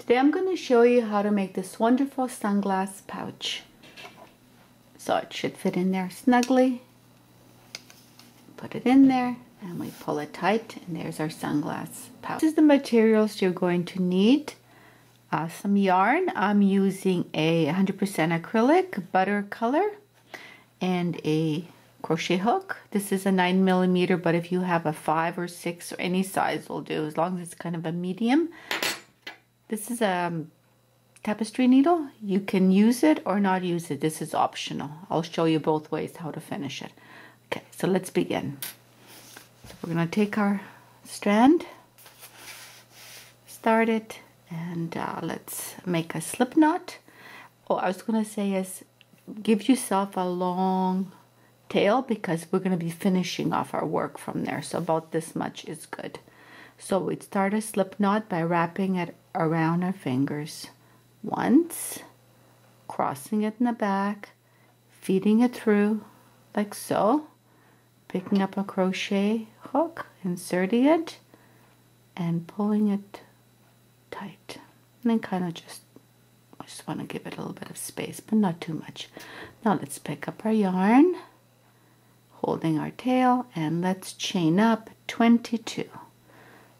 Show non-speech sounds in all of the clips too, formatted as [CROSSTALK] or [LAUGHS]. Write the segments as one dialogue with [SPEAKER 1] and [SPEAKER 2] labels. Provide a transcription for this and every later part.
[SPEAKER 1] Today I'm going to show you how to make this wonderful sunglass pouch. So it should fit in there snugly. Put it in there and we pull it tight and there's our sunglass pouch. This is the materials you're going to need. Uh, some yarn. I'm using a 100% acrylic butter color and a crochet hook. This is a 9 millimeter, but if you have a 5 or 6 or any size will do, as long as it's kind of a medium. This is a tapestry needle. You can use it or not use it. This is optional. I'll show you both ways how to finish it. Okay, so let's begin. So we're going to take our strand, start it, and uh, let's make a slip knot. Oh, I was going to say is give yourself a long tail because we're going to be finishing off our work from there. So about this much is good. So we'd start a slip knot by wrapping it around our fingers once, crossing it in the back, feeding it through like so, picking up a crochet hook, inserting it, and pulling it tight. And then kind of just, I just want to give it a little bit of space, but not too much. Now let's pick up our yarn, holding our tail, and let's chain up 22.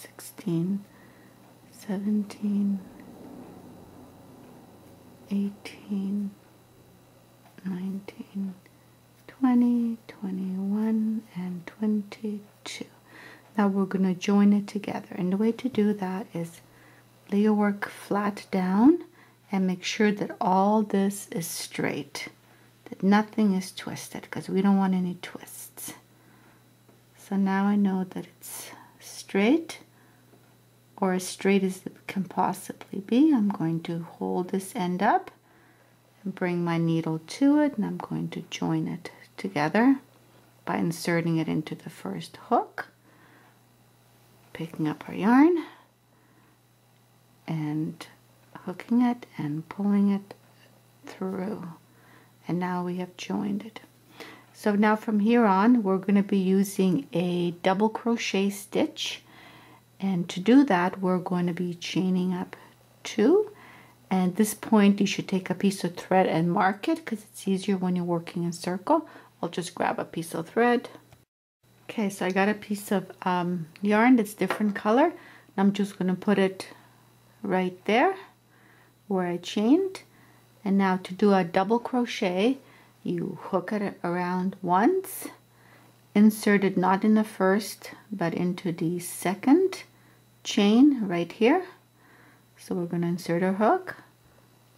[SPEAKER 1] 16, 17, 18, 19, 20, 21, and 22. Now we're going to join it together. And the way to do that is lay your work flat down and make sure that all this is straight, that nothing is twisted because we don't want any twists. So now I know that it's straight or as straight as it can possibly be. I'm going to hold this end up and bring my needle to it and I'm going to join it together by inserting it into the first hook, picking up our yarn and hooking it and pulling it through. And now we have joined it. So now from here on, we're going to be using a double crochet stitch and to do that, we're going to be chaining up two. And at this point, you should take a piece of thread and mark it because it's easier when you're working in circle. I'll just grab a piece of thread. Okay, so I got a piece of um, yarn that's different color. I'm just going to put it right there where I chained. And now to do a double crochet, you hook it around once, insert it not in the first, but into the second chain right here. So we're going to insert our hook,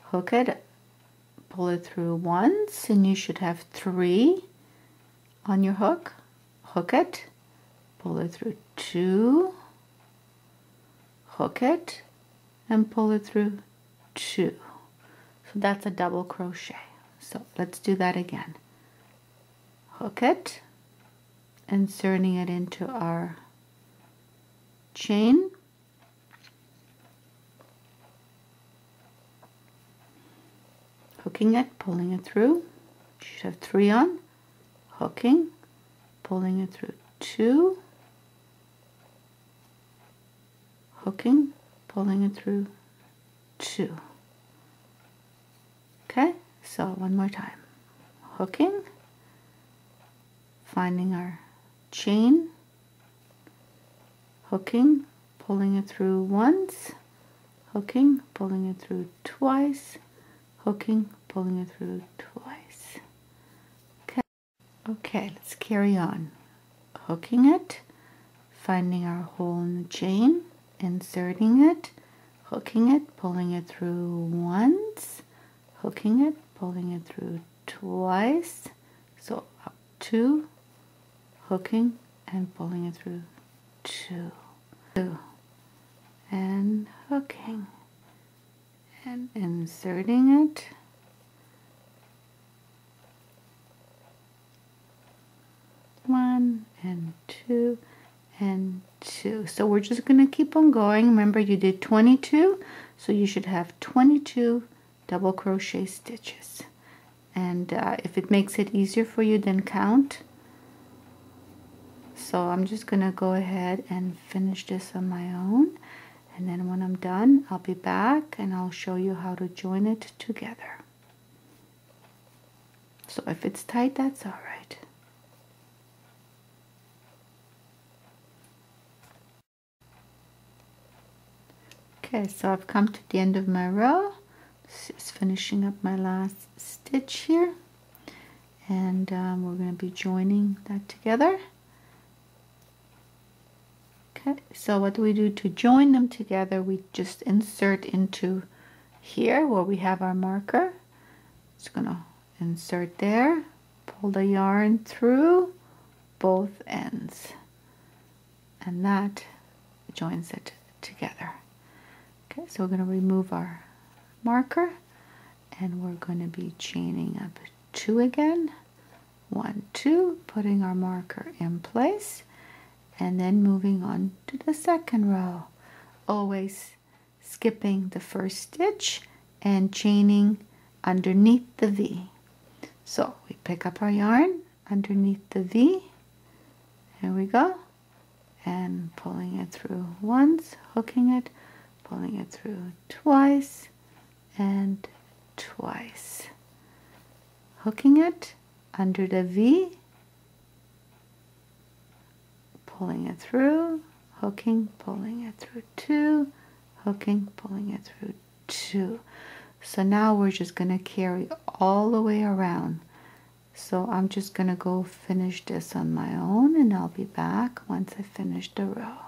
[SPEAKER 1] hook it, pull it through once, and you should have three on your hook. Hook it, pull it through two, hook it, and pull it through two. So that's a double crochet. So let's do that again. Hook it, inserting it into our chain hooking it pulling it through. You should have three on. Hooking pulling it through. Two. Hooking pulling it through. Two. Okay so one more time. Hooking finding our chain. Hooking, pulling it through once, hooking, pulling it through twice, hooking, pulling it through twice. Okay, okay let's carry on. Hooking it, finding our hole in the chain, inserting it, hooking it, pulling it through once, hooking it, pulling it through twice. So up two, hooking and pulling it through two two, and hooking and inserting it. One and two and two. So we're just going to keep on going. Remember you did 22 so you should have 22 double crochet stitches. And uh, if it makes it easier for you then count. So I'm just gonna go ahead and finish this on my own and then when I'm done I'll be back and I'll show you how to join it together. So if it's tight that's all right. Okay so I've come to the end of my row. Just finishing up my last stitch here. And um, we're going to be joining that together okay so what do we do to join them together? We just insert into here where we have our marker. Just to insert there pull the yarn through both ends. And that joins it together. Okay so we're to remove our marker and we're to be chaining up two again. One two putting our marker in place and then moving on to the second row. Always skipping the first stitch and chaining underneath the V. So we pick up our yarn underneath the V. Here we go. And pulling it through once hooking it pulling it through twice and twice. Hooking it under the V, pulling it through, hooking, pulling it through two, hooking, pulling it through two. So now we're just going to carry all the way around. So I'm just going to go finish this on my own and I'll be back once I finish the row.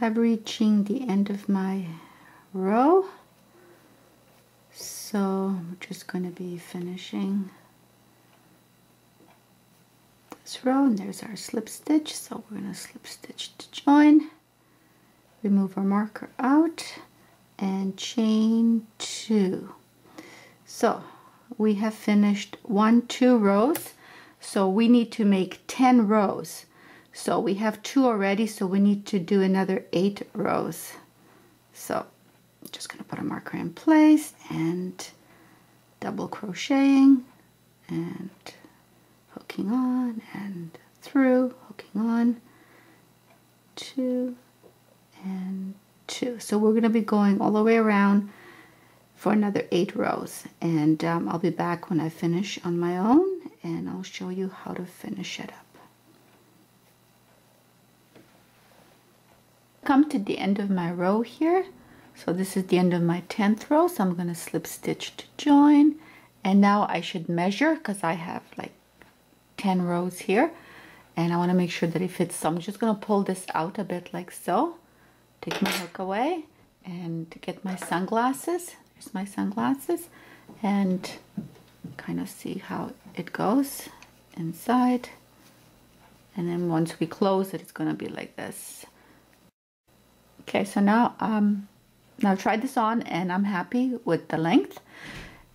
[SPEAKER 1] I'm reaching the end of my row. So I'm just going to be finishing this row and there's our slip stitch. So we're going to slip stitch to join. Remove our marker out and chain two. So we have finished one two rows. So we need to make 10 rows so we have two already, so we need to do another eight rows. So I'm just gonna put a marker in place and double crocheting and hooking on and through, hooking on, two and two. So we're gonna be going all the way around for another eight rows and um, I'll be back when I finish on my own and I'll show you how to finish it up. Come to the end of my row here. So this is the end of my 10th row so I'm going to slip stitch to join. And now I should measure because I have like 10 rows here. And I want to make sure that it fits so I'm just going to pull this out a bit like so. Take my hook away and get my sunglasses. There's my sunglasses. And kind of see how it goes inside. And then once we close it it's going to be like this Okay, so now um, now try this on and I'm happy with the length.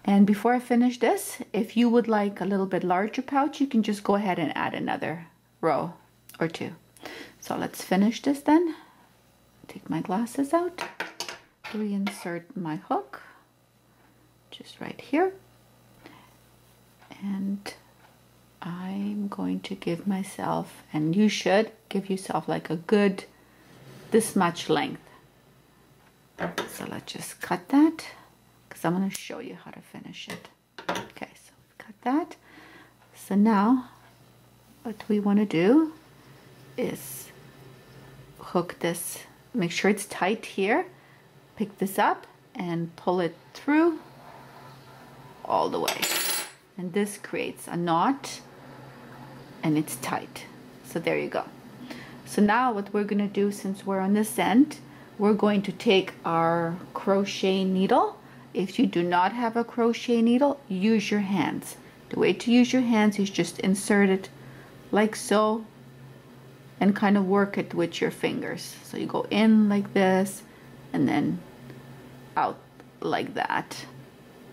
[SPEAKER 1] And before I finish this, if you would like a little bit larger pouch, you can just go ahead and add another row or two. So let's finish this then. Take my glasses out, reinsert my hook, just right here. And I'm going to give myself, and you should give yourself like a good this much length. So let's just cut that because I'm going to show you how to finish it. Okay, so cut that. So now what we want to do is hook this, make sure it's tight here, pick this up and pull it through all the way. And this creates a knot and it's tight. So there you go. So now what we're going to do since we're on this end, we're going to take our crochet needle if you do not have a crochet needle, use your hands. The way to use your hands is just insert it like so and kind of work it with your fingers. So you go in like this and then out like that.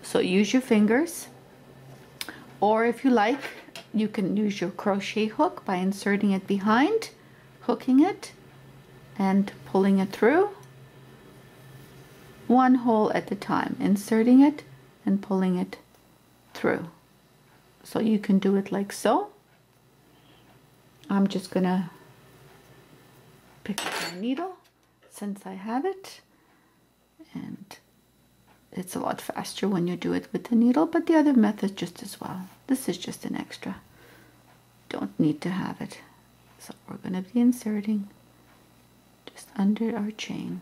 [SPEAKER 1] So use your fingers or if you like you can use your crochet hook by inserting it behind, hooking it and pulling it through. One hole at a time, inserting it and pulling it through. So you can do it like so. I'm just gonna pick up my needle since I have it. And it's a lot faster when you do it with the needle but the other method just as well. This is just an extra. Don't need to have it so we're going to be inserting just under our chain.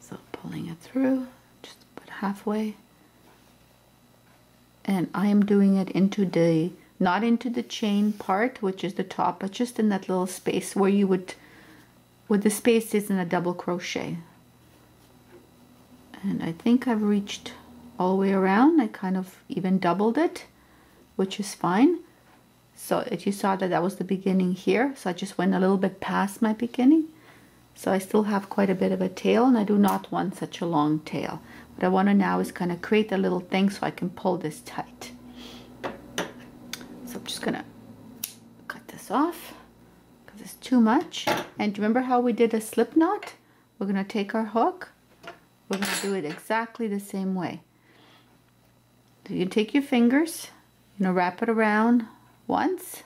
[SPEAKER 1] So pulling it through just about halfway. And I am doing it into the not into the chain part which is the top but just in that little space where you would where the space is in a double crochet and I think I've reached all the way around I kind of even doubled it which is fine so if you saw that that was the beginning here so I just went a little bit past my beginning so I still have quite a bit of a tail and I do not want such a long tail what I want to now is kind of create a little thing so I can pull this tight. So I'm just going to cut this off because it's too much. And remember how we did a slip knot? We're going to take our hook. We're going to do it exactly the same way. So you take your fingers, you know, wrap it around once.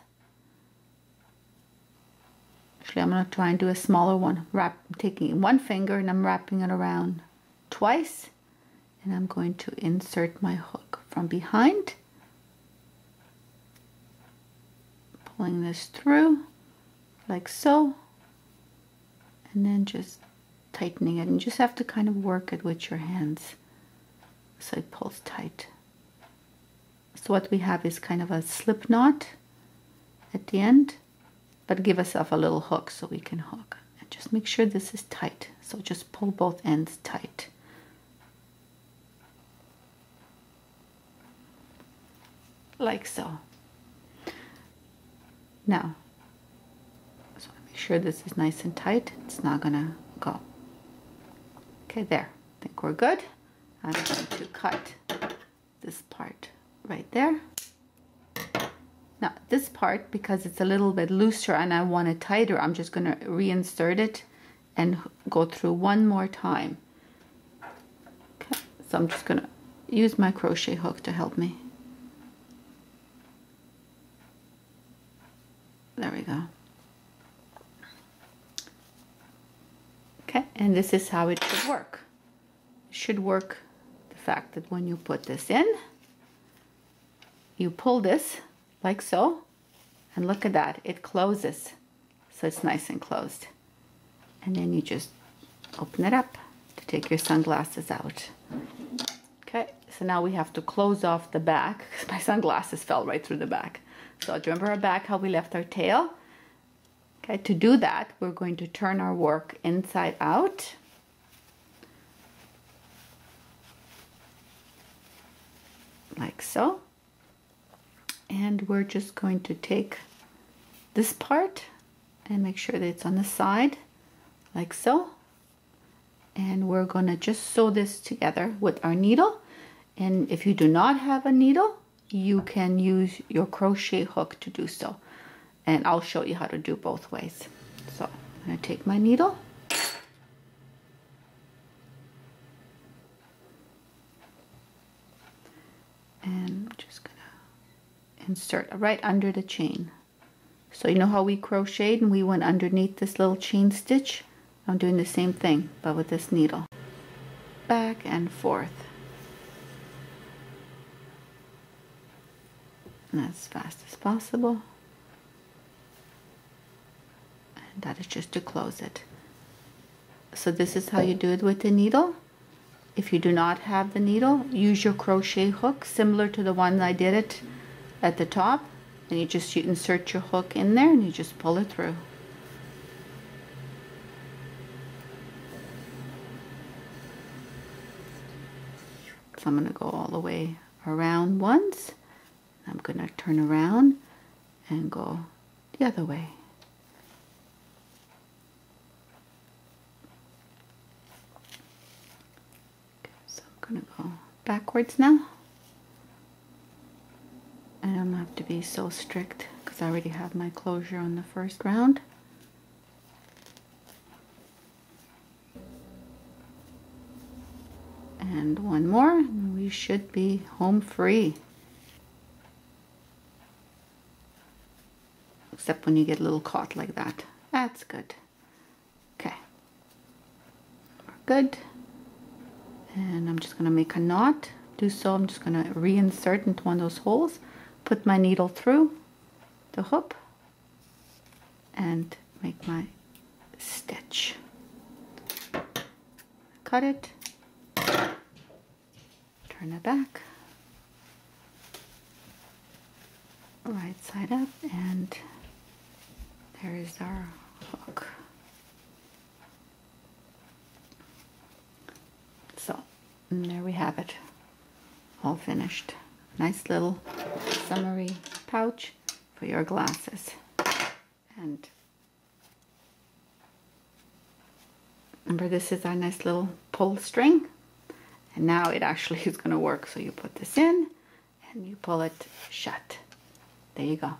[SPEAKER 1] Actually, I'm going to try and do a smaller one. Wrap, taking one finger and I'm wrapping it around twice and I'm going to insert my hook from behind pulling this through like so and then just tightening it and just have to kind of work it with your hands so it pulls tight so what we have is kind of a slip knot at the end but give yourself a little hook so we can hook and just make sure this is tight so just pull both ends tight like so. Now, so make sure this is nice and tight. It's not gonna go. Okay, there. I think we're good. I'm going to cut this part right there. Now, this part, because it's a little bit looser and I want it tighter, I'm just going to reinsert it and go through one more time. Okay, so I'm just going to use my crochet hook to help me. There we go. Okay, and this is how it should work. It should work the fact that when you put this in, you pull this like so, and look at that, it closes. So it's nice and closed. And then you just open it up to take your sunglasses out. Okay, so now we have to close off the back [LAUGHS] because my sunglasses fell right through the back. So do remember our back, how we left our tail? Okay, to do that, we're going to turn our work inside out. Like so. And we're just going to take this part and make sure that it's on the side, like so. And we're to just sew this together with our needle. And if you do not have a needle, you can use your crochet hook to do so and I'll show you how to do both ways. So I'm going to take my needle. And I'm just going to insert right under the chain. So you know how we crocheted and we went underneath this little chain stitch? I'm doing the same thing but with this needle. Back and forth. And as fast as possible. And that is just to close it. So this is how you do it with the needle. If you do not have the needle, use your crochet hook similar to the one I did it at the top and you just you insert your hook in there and you just pull it through so I'm going to go all the way around once I'm going to turn around and go the other way okay, to go backwards now I don't have to be so strict because I already have my closure on the first round. And one more, and we should be home free. Except when you get a little caught like that. That's good. Okay. Good. And I'm just going to make a knot. Do so, I'm just going to reinsert into one of those holes put my needle through the hoop and make my stitch. Cut it, turn it back, right side up, and there is our hook. So, there we have it, all finished. Nice little summery pouch for your glasses. And remember this is our nice little pull string. And now it actually [LAUGHS] is going to work. So you put this in and you pull it shut. There you go.